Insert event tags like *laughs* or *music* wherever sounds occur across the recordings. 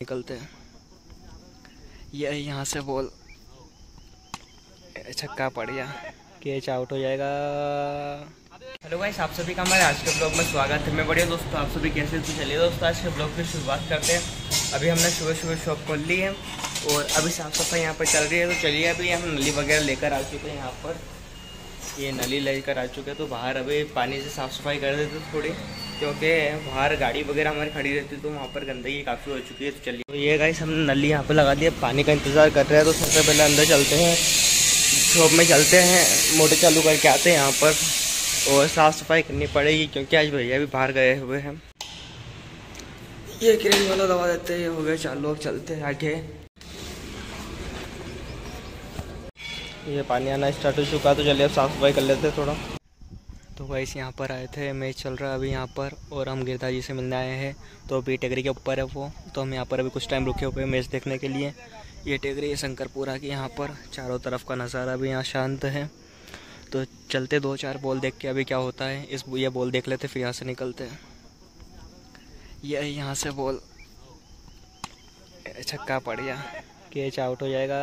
निकलते हैं। ये यहाँ से बॉल। छक्का पड़ गया। कैच आउट हो जाएगा। हेलो गाइस, आप सभी का हमारे आज के ब्लॉग में स्वागत है। मैं बढ़िया दोस्तों आप सभी कैसे तो चलिए दोस्तों, आज के ब्लॉग की शुरुआत करते हैं। अभी हमने सुबह सुबह शॉप खोल ली है और अभी साफ़ सफ़ाई यहाँ पर चल रही है। तो चलिए अभी हम नली वगैरह लेकर आ चुके हैं यहाँ पर। ये नली लेकर आ चुके हैं तो बाहर अभी पानी से साफ़ सफ़ाई कर देते थोड़ी। क्योंकि बाहर गाड़ी वगैरह हमारी खड़ी रहती है तो वहाँ पर गंदगी काफ़ी हो चुकी है तो चलिए। तो ये गाइस हमने नली यहाँ पर लगा दिया पानी का इंतज़ार कर रहे हैं तो सबसे पहले अंदर चलते हैं। शॉप में चलते हैं, मोटर चालू करके आते हैं यहाँ पर, और साफ़ सफ़ाई करनी पड़ेगी, क्योंकि आज भैया भी बाहर गए हुए हैं। ये क्रीम वाला दवा देते हैं हो गए चालू चलते हैं आगे। ये पानी आना स्टार्ट हो चुका तो चलिए अब साफ़ सफ़ाई कर लेते हैं थोड़ा। तो वैसे यहाँ पर आए थे मैच चल रहा है अभी यहाँ पर, और हम गिरधा जी से मिलने आए हैं। तो अभी टेगरी के ऊपर है वो तो हम यहाँ पर अभी कुछ टाइम रुके हुए मैच देखने के लिए। ये टेगरी है शंकरपुरा की, यहाँ पर चारों तरफ़ का नज़ारा भी यहाँ शांत है। तो चलते दो चार बॉल देख के अभी क्या होता है। इस ये बॉल देख लेते, फिर यहाँ से निकलते हैं। ये यहाँ से बॉल छक्का पड़ गया। कैच आउट हो जाएगा।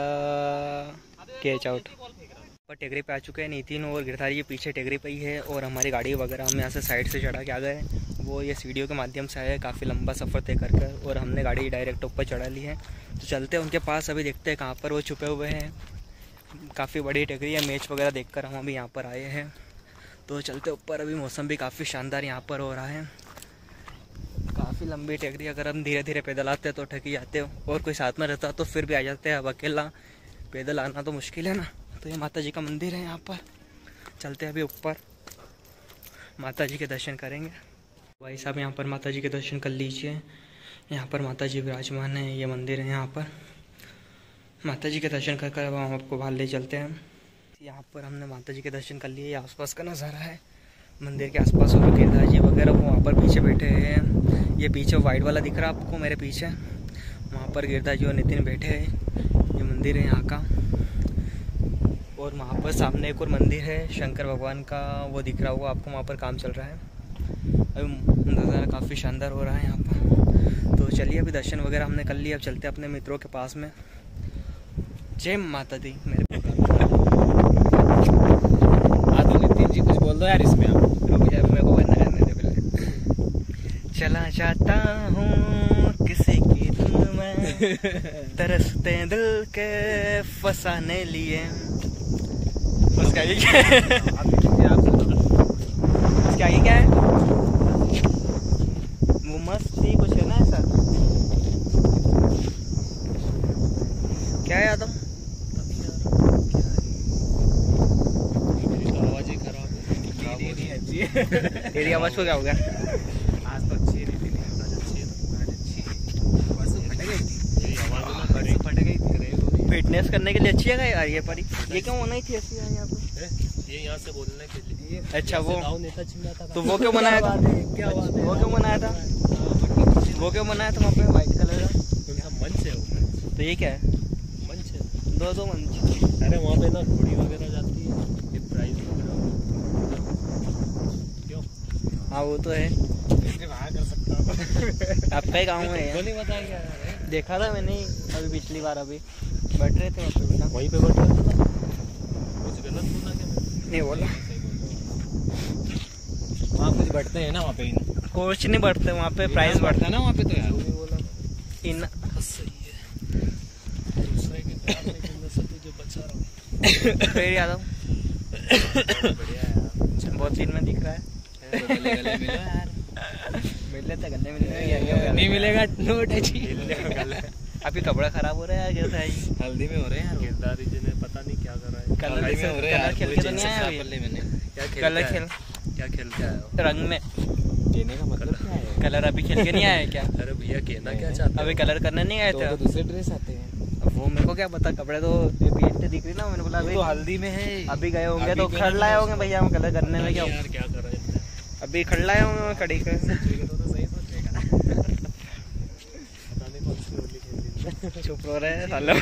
कैच आउट पर टेगरी पे आ चुके हैं। नितिन और गिरधारी के पीछे टेगरी पे ही है और हमारी गाड़ी वगैरह हम यहाँ से साइड से चढ़ा के आ गए वो ये सीढ़ियों के माध्यम से हैं। काफ़ी लंबा सफ़र तय कर कर और हमने गाड़ी डायरेक्ट ऊपर चढ़ा ली है। तो चलते हैं उनके पास, अभी देखते हैं कहाँ पर वो छुपे हुए हैं। काफ़ी बड़ी टेगरी है मैच वगैरह देख कर हम अभी यहाँ पर आए हैं। तो चलते ऊपर, अभी मौसम भी काफ़ी शानदार यहाँ पर हो रहा है। काफ़ी लंबी टेकरी अगर हम धीरे धीरे पैदल आते हैं तो ठकी जाते हो और कोई साथ में रहता तो फिर भी आ जाते हैं अब अकेला। पैदल आना तो मुश्किल है ना। तो ये माता जी का मंदिर है यहाँ पर। चलते हैं अभी ऊपर। माता जी के दर्शन करेंगे। भाई साहब, यहाँ पर माता जी के दर्शन कर लीजिए। यहाँ पर माता जी विराजमान है। ये मंदिर है यहाँ पर। माता जी के दर्शन कर कर अब हम आपको बाहर ले चलते हैं। यहाँ पर हमने माता जी के दर्शन कर लिए। आसपास का नज़ारा है। मंदिर के आसपास और गिरधार जी वगैरह वो वहाँ पर पीछे बैठे हैं। ये पीछे वाइट वाला दिख रहा है आपको मेरे पीछे। वहाँ पर गिरधार जी और नितिन बैठे हैं। ये मंदिर है यहाँ का। और वहाँ पर सामने एक और मंदिर है शंकर भगवान का वो दिख रहा होगा आपको वहाँ पर काम चल रहा है। अभी नज़ारा काफ़ी शानदार हो रहा है यहाँ पर। तो चलिए अभी दर्शन वगैरह हमने कर लिया अब चलते अपने मित्रों के पास में। जय माता दी मेरे हाँ तो नितिन जी कुछ बोल दो यार इसमें आप। मेरे को करना करने दे पहले। चला जाता हूँ किसी की धुन में *laughs* तरसते दिल के फसाने लिए। उसका आगे क्या है? उसके आगे क्या है? वो मस्त थी कुछ है ना ऐसा। क्या है है है। तेरी आवाज़ को क्या हो गया आज तो अच्छी है नितिन आज अच्छी है आज अच्छी है बस फट गई थी ये आवाज़ ना बड़ी फट गई थी रे वो फिटनेस करने के लिए अच्छी है यार ये परी। ये क्यों होना ही थी ऐसी यहाँ पे? ये यहाँ से बोलने के लिए। अच्छा वो गाँव नेता चिल्लाता था। तो वो क्यों बनाया था? क्या बात है वो क्यों बनाया था? वो क्यों बनाया था वहाँ पे? व्हाइट कलर का मंच है तो ये क्या है? मंच है। दो दो मंच। अरे वहाँ पे ना घोड़ी वगैरह जाती है। ये प्राइस क्यों? हाँ वो तो है। कहाँ कर सकता आपका ही। गाँव है। देखा था मैंने अभी पिछली बार अभी। बैठ रहे थे वहाँ पे वहीं पे बैठ रहा था? कुछ गलत बोला क्या? नहीं बोला। हूँ। वहाँ कुछ बैठते हैं ना वहाँ पे इन कुछ नहीं बढ़ते वहाँ पे प्राइस बढ़ता है ना वहाँ पे तो यार। इन फिर यार। बहुत सीन में दिख रहा है। तो मिलो लेते गले मिल नहीं मिलेगा नो टच अभी कपड़ा खराब हो रहा है क्या है हल्दी में हो रहे हैं यार किरदारी जी ने पता नहीं क्या करा है। कलर हल्दी में हो रहे हैं कलर खेल के तो नहीं आया मैंने। क्या खेल कलर खेल। क्या खेल के आया? रंग में। कहने का मतलब क्या है? कलर अभी खेल के नहीं आया क्या? अरे भैया कहना क्या चाहते अभी कलर करने नहीं आए तो, थे? तो दूसरे ड्रेस आते हैं। अब वो मेरे को क्या पता कपड़े तो पीठ पे दिख रही ना मैंने बोला अभी तो हल्दी में है। अभी गए होंगे तो खड़ लाए होंगे भैया हम कलर करने में क्या यार क्या कर रहे हैं अभी खड़ लाए होंगे मैं कड़ी कर चुप रो रहे हैं साले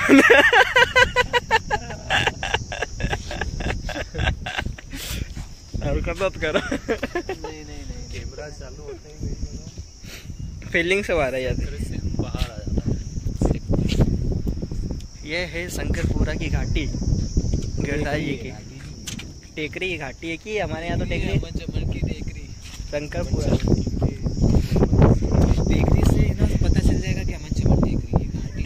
हरकत करो नहीं नहीं नहीं कैमरा चालू होते ही फीलिंग से आ रहा है यार फिर से बाहर आ जाता है ये है शंकरपुरा की घाटी गिरधारी जी की टेकरी की घाटी है कि हमारे यहाँ तो टेकरी शंकरपुरा टेकरी से